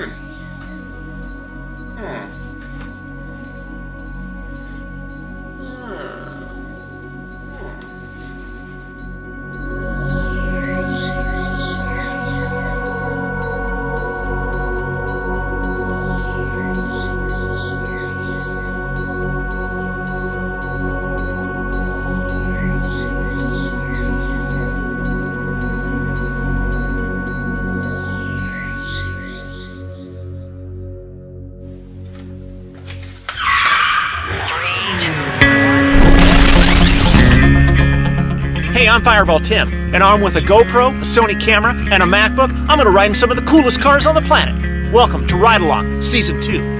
Hmm. I'm Fireball Tim, and armed with a GoPro, a Sony camera, and a MacBook, I'm gonna ride in some of the coolest cars on the planet. Welcome to Ride Along Season 2.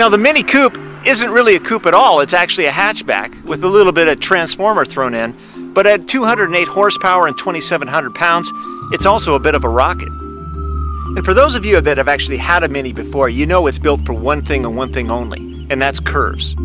Now, the Mini Coupe isn't really a coupe at all. It's actually a hatchback with a little bit of transformer thrown in. But at 208 horsepower and 2,700 pounds, it's also a bit of a rocket. And for those of you that have actually had a Mini before, you know it's built for one thing and one thing only, and that's curves.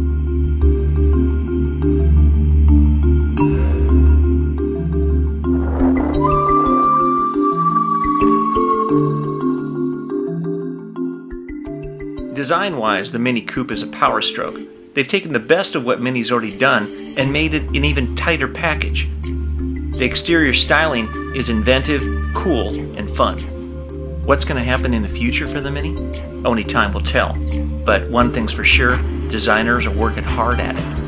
Design wise, the Mini Coupe is a power stroke. They've taken the best of what Mini's already done and made it an even tighter package. The exterior styling is inventive, cool, and fun. What's going to happen in the future for the Mini? Only time will tell. But one thing's for sure designers are working hard at it.